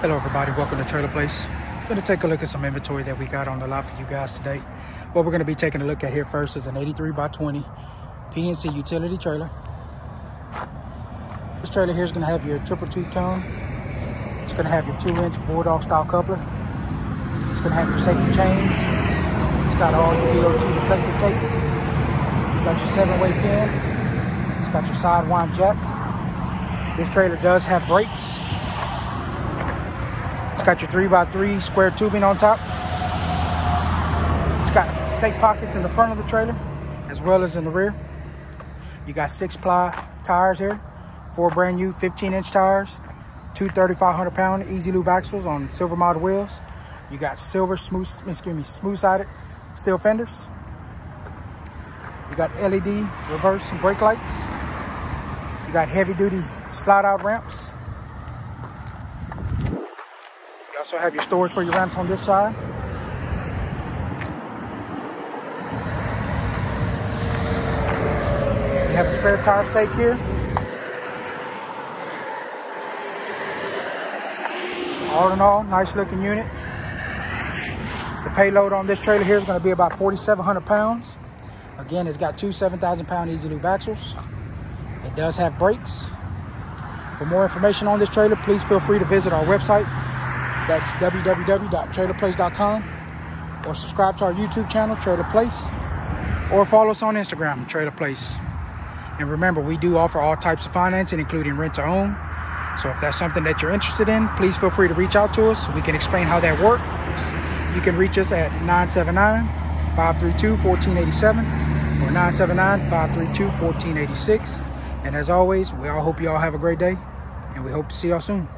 Hello everybody, welcome to Trailer Place. Gonna take a look at some inventory that we got on the lot for you guys today. What we're gonna be taking a look at here first is an 83 by 20 P&C utility trailer. This trailer here is gonna have your triple two tone. It's gonna have your two inch Bulldog style coupler. It's gonna have your safety chains. It's got all your DOT reflective tape. You got your seven way pin. It's got your side sidewind jack. This trailer does have brakes. It's got your 3x3 square tubing on top. It's got stake pockets in the front of the trailer as well as in the rear. You got six ply tires here, four brand new 15 inch tires, two 3,500 pound EZ Lube axles on silver model wheels. You got silver smooth, excuse me, smooth sided steel fenders. You got LED reverse and brake lights. You got heavy duty slide out ramps. You also have your storage for your ramps on this side. You have a spare tire stake here. All in all, nice looking unit. The payload on this trailer here is going to be about 4,700 pounds. Again, it's got two 7,000 pound EZ Lube axles. It does have brakes. For more information on this trailer, please feel free to visit our website. That's www.trailerplace.com or subscribe to our YouTube channel, Trailer Place, or follow us on Instagram, Trailer Place. And remember, we do offer all types of financing, including rent to own. So if that's something that you're interested in, please feel free to reach out to us. We can explain how that works. You can reach us at 979-532-1487 or 979-532-1486. And as always, we all hope you all have a great day and we hope to see y'all soon.